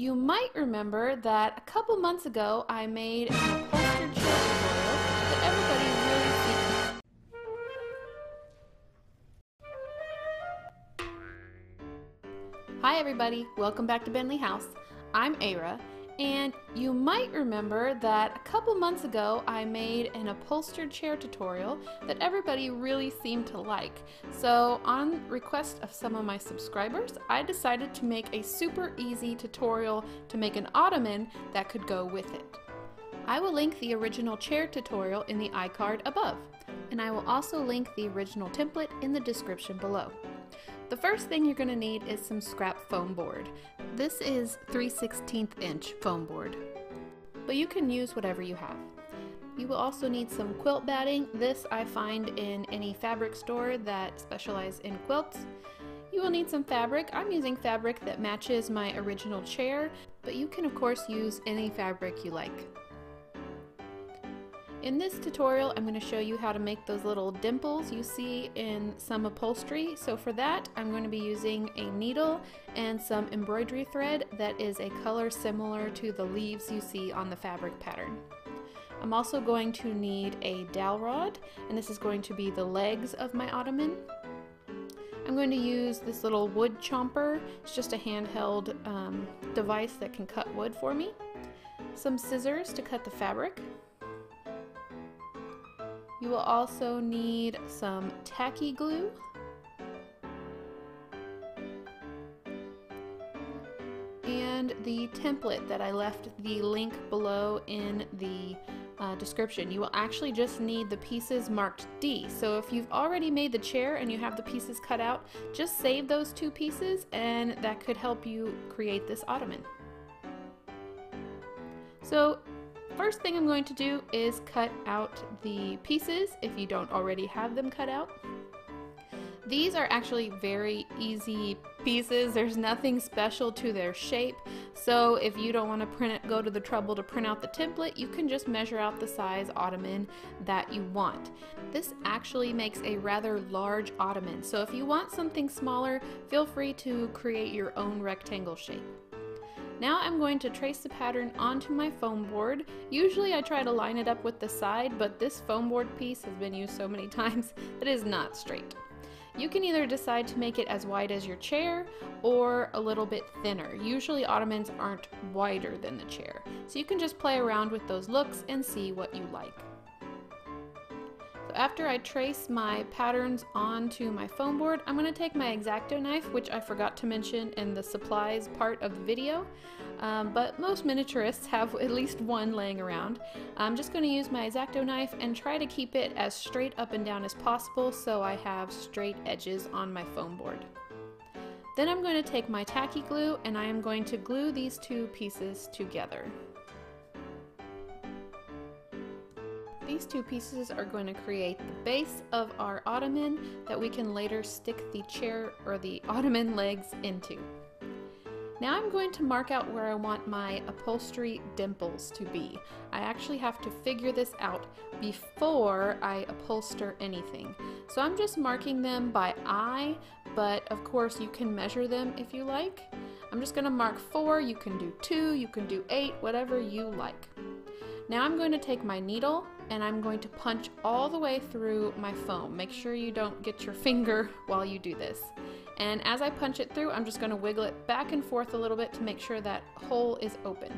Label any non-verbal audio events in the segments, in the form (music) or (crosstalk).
You might remember that a couple months ago I made an upholstered chair tutorial that everybody really seeked. Hi everybody, welcome back to Bentley House. I'm Ara and you might remember that a couple months ago I made an upholstered chair tutorial that everybody really seemed to like. So on request of some of my subscribers, I decided to make a super easy tutorial to make an ottoman that could go with it. I will link the original chair tutorial in the iCard above, and I will also link the original template in the description below. The first thing you're going to need is some scrap foam board. This is 3 16th inch foam board, but you can use whatever you have. You will also need some quilt batting. This I find in any fabric store that specialize in quilts. You will need some fabric. I'm using fabric that matches my original chair, but you can of course use any fabric you like. In this tutorial, I'm going to show you how to make those little dimples you see in some upholstery. So for that, I'm going to be using a needle and some embroidery thread that is a color similar to the leaves you see on the fabric pattern. I'm also going to need a dowel rod, and this is going to be the legs of my ottoman. I'm going to use this little wood chomper. It's just a handheld um, device that can cut wood for me. Some scissors to cut the fabric. You will also need some tacky glue. And the template that I left the link below in the uh, description. You will actually just need the pieces marked D. So if you've already made the chair and you have the pieces cut out, just save those two pieces and that could help you create this ottoman. So First thing I'm going to do is cut out the pieces if you don't already have them cut out. These are actually very easy pieces. There's nothing special to their shape. So if you don't want to print it, go to the trouble to print out the template, you can just measure out the size ottoman that you want. This actually makes a rather large ottoman. So if you want something smaller, feel free to create your own rectangle shape. Now I'm going to trace the pattern onto my foam board. Usually I try to line it up with the side, but this foam board piece has been used so many (laughs) times that it is not straight. You can either decide to make it as wide as your chair or a little bit thinner. Usually ottomans aren't wider than the chair, so you can just play around with those looks and see what you like. So after I trace my patterns onto my foam board, I'm going to take my X-Acto knife, which I forgot to mention in the supplies part of the video, um, but most miniaturists have at least one laying around. I'm just going to use my X-Acto knife and try to keep it as straight up and down as possible so I have straight edges on my foam board. Then I'm going to take my tacky glue and I am going to glue these two pieces together. These two pieces are going to create the base of our ottoman that we can later stick the chair or the (laughs) ottoman legs into. Now I'm going to mark out where I want my upholstery dimples to be. I actually have to figure this out before I upholster anything. So I'm just marking them by eye, but of course you can measure them if you like. I'm just going to mark four, you can do two, you can do eight, whatever you like. Now I'm going to take my needle and I'm going to punch all the way through my foam. Make sure you don't get your finger (laughs) while you do this. And as I punch it through, I'm just going to wiggle it back and forth a little bit to make sure that hole is open.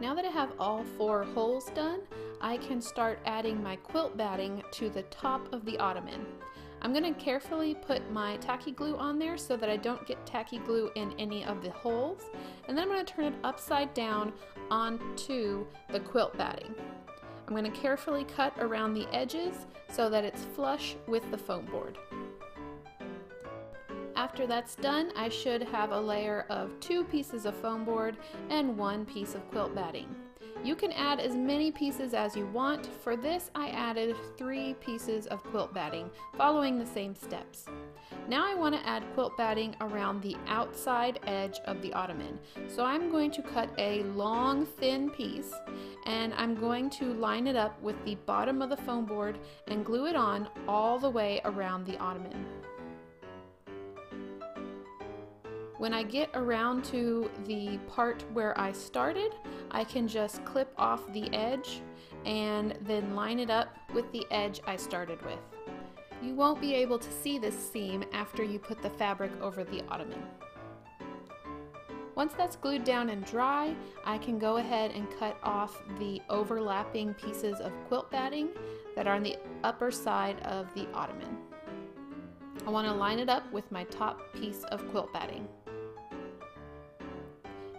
Now that I have all four holes done, I can start adding my quilt batting to the top of the ottoman. I'm going to carefully put my tacky glue on there so that I don't get tacky glue in any of the holes. And then I'm going to turn it upside down onto the quilt batting. I'm going to carefully cut around the edges so that it's flush with the foam board. After that's done, I should have a layer of two pieces of foam board and one piece of quilt batting. You can add as many pieces as you want. For this, I added three pieces of quilt batting, following the same steps. Now I want to add quilt batting around the outside edge of the ottoman. So I'm going to cut a long thin piece and I'm going to line it up with the bottom of the foam board and glue it on all the way around the ottoman. When I get around to the part where I started, I can just clip off the edge and then line it up with the edge I started with. You won't be able to see this seam after you put the fabric over the ottoman. Once that's glued down and dry, I can go ahead and cut off the overlapping pieces of quilt batting that are on the upper side of the ottoman. I want to line it up with my top piece of quilt batting.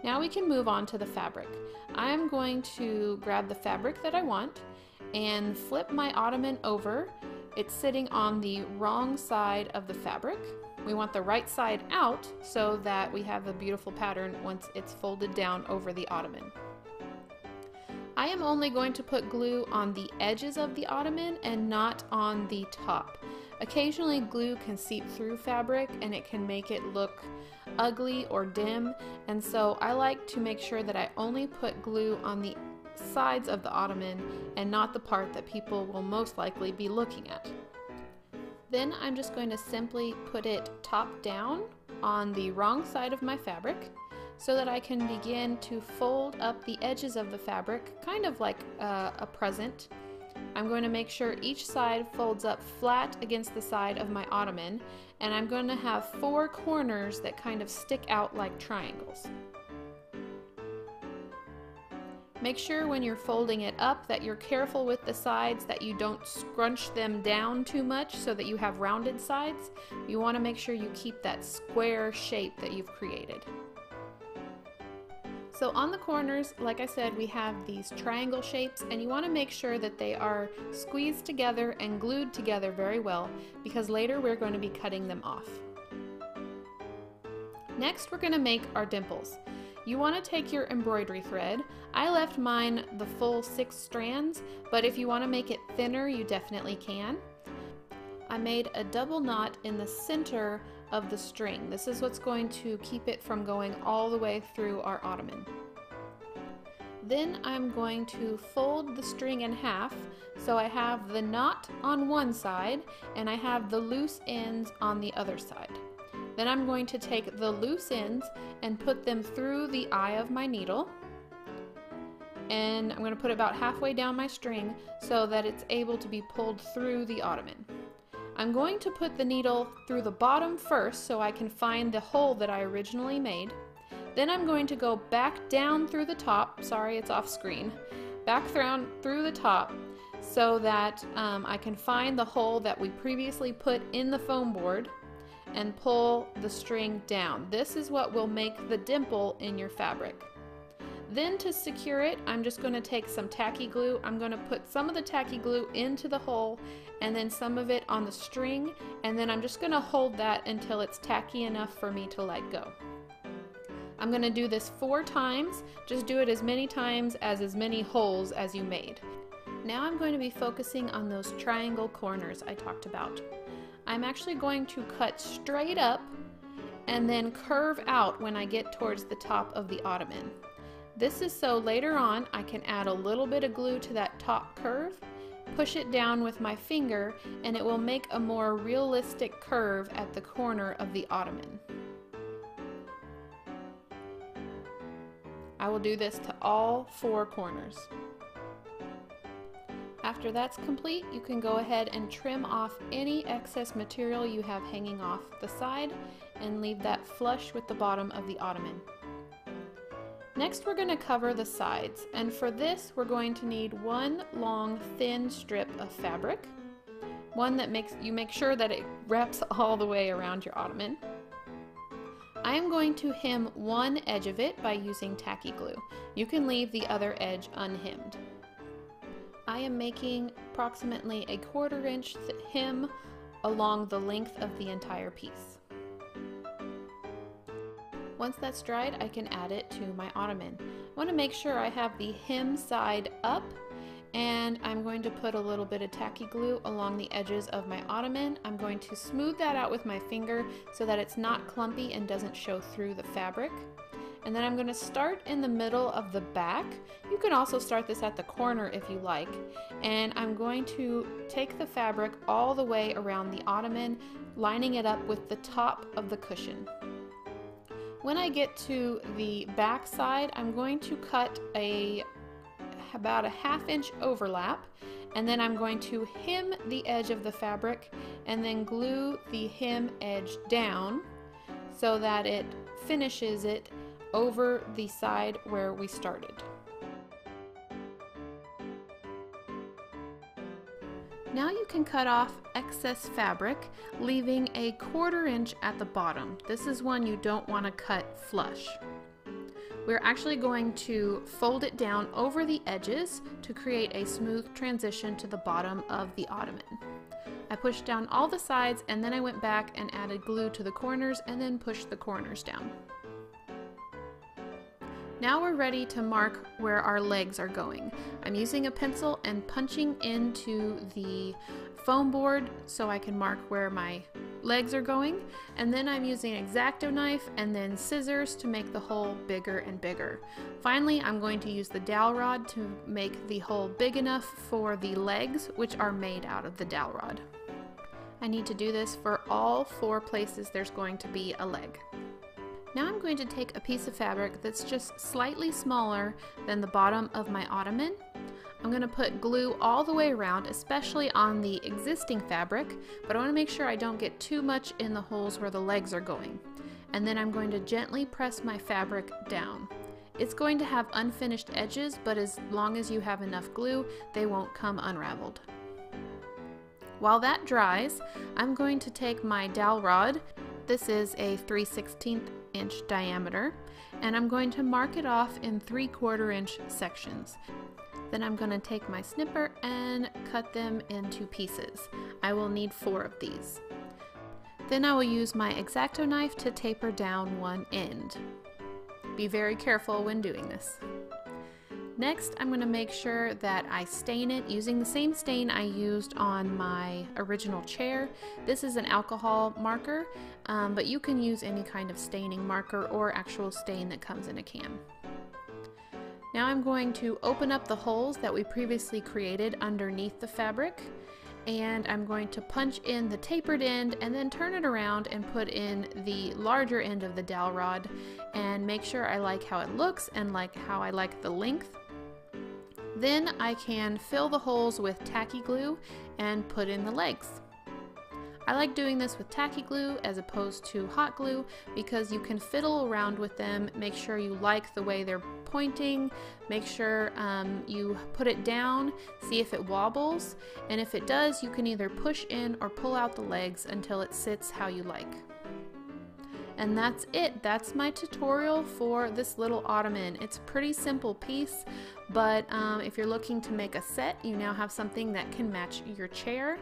Now we can move on to the fabric. I'm going to grab the fabric that I want and flip my ottoman over. It's sitting on the wrong side of the fabric. We want the right side out so that we have a beautiful pattern once it's folded down over the ottoman. I am only going to put glue on the edges of the ottoman and not on the top. Occasionally glue can seep through fabric and it can make it look ugly or dim and so I like to make sure that I only put glue on the sides of the ottoman and not the part that people will most likely be looking at. Then I'm just going to simply put it top down on the wrong side of my fabric so that I can begin to fold up the edges of the fabric, kind of like a, a present I'm going to make sure each side folds up flat against the side of my ottoman and I'm going to have four corners that kind of stick out like triangles. Make sure when you're folding it up that you're careful with the sides that you don't scrunch them down too much so that you have rounded sides. You want to make sure you keep that square shape that you've created. So on the corners, like I said, we have these triangle shapes and you want to make sure that they are squeezed together and glued together very well because later we're going to be cutting them off. Next we're going to make our dimples. You want to take your embroidery thread. I left mine the full six strands, but if you want to make it thinner, you definitely can. I made a double knot in the center of the string. This is what's going to keep it from going all the way through our ottoman. Then I'm going to fold the string in half so I have the knot on one side and I have the loose ends on the other side. Then I'm going to take the loose ends and put them through the eye of my needle and I'm going to put about halfway down my string so that it's able to be pulled through the ottoman. I'm going to put the needle through the bottom first so I can find the hole that I originally made. Then I'm going to go back down through the top, sorry it's off screen, back through, through the top so that um, I can find the hole that we previously put in the foam board and pull the string down. This is what will make the dimple in your fabric. Then to secure it, I'm just going to take some tacky glue. I'm going to put some of the tacky glue into the hole and then some of it on the string and then I'm just going to hold that until it's tacky enough for me to let go. I'm going to do this four times. Just do it as many times as as many holes as you made. Now I'm going to be focusing on those triangle corners I talked about. I'm actually going to cut straight up and then curve out when I get towards the top of the ottoman. This is so later on I can add a little bit of glue to that top curve, push it down with my finger, and it will make a more realistic curve at the corner of the ottoman. I will do this to all four corners. After that's complete, you can go ahead and trim off any excess material you have hanging off the side and leave that flush with the bottom of the ottoman. Next we're going to cover the sides and for this we're going to need one long thin strip of fabric, one that makes you make sure that it (laughs) wraps all the way around your ottoman. I am going to hem one edge of it by using tacky glue. You can leave the other edge unhemmed. I am making approximately a quarter inch hem along the length of the entire piece. Once that's dried, I can add it to my ottoman. I want to make sure I have the hem side up and I'm going to put a little bit of tacky glue along the edges of my ottoman. I'm going to smooth that out with my finger so that it's not clumpy and doesn't show through the fabric. And then I'm going to start in the middle of the back. You can also start this at the corner if you like. And I'm going to take the fabric all the way around the ottoman, lining it up with the top of the cushion. When I get to the back side, I'm going to cut a about a half inch overlap and then I'm going to hem the edge of the fabric and then glue the hem edge down so that it finishes it over the side where we started. Now you can cut off excess fabric, leaving a quarter inch at the bottom. This is one you don't want to cut flush. We're actually going to fold it down over the edges to create a smooth transition to the bottom of the ottoman. I pushed down all the sides and then I went back and added glue to the corners and then pushed the corners down. Now we're ready to mark where our legs are going. I'm using a pencil and punching into the foam board so I can mark where my legs are going and then I'm using an X-Acto knife and then scissors to make the hole bigger and bigger. Finally I'm going to use the dowel rod to make the hole big enough for the legs which are made out of the dowel rod. I need to do this for all four places there's going to be a leg. Now I'm going to take a piece of fabric that's just slightly smaller than the bottom of my ottoman I'm going to put glue all the way around, especially on the existing fabric, but I want to make sure I don't get too much in the holes where the legs are going. And then I'm going to gently press my fabric down. It's going to have unfinished edges, but as long as you have enough glue, they won't come unraveled. While that dries, I'm going to take my dowel rod. This is a 3 16th inch diameter, and I'm going to mark it off in 3 quarter inch sections. Then I'm going to take my snipper and cut them into pieces. I will need four of these. Then I will use my X-Acto knife to taper down one end. Be very careful when doing this. Next, I'm going to make sure that I stain it using the same stain I used on my original chair. This is an alcohol marker, um, but you can use any kind of staining marker or actual stain that comes in a can. Now I'm going to open up the holes that we previously created underneath the fabric and I'm going to punch in the tapered end and then turn it around and put in the larger end of the dowel rod and make sure I like how it looks and like how I like the length. Then I can fill the holes with tacky glue and put in the legs. I like doing this with tacky glue as opposed to hot glue because you can fiddle around with them, make sure you like the way they're pointing, make sure um, you put it down, see if it wobbles, and if it does, you can either push in or pull out the legs until it sits how you like. And that's it. That's my tutorial for this little ottoman. It's a pretty simple piece, but um, if you're looking to make a set, you now have something that can match your chair.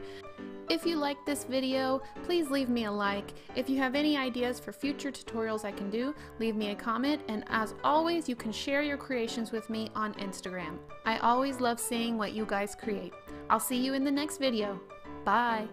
If you like this video, please leave me a like. If you have any ideas for future tutorials I can do, leave me a comment, and as always, you can share your creations with me on Instagram. I always love seeing what you guys create. I'll see you in the next video. Bye!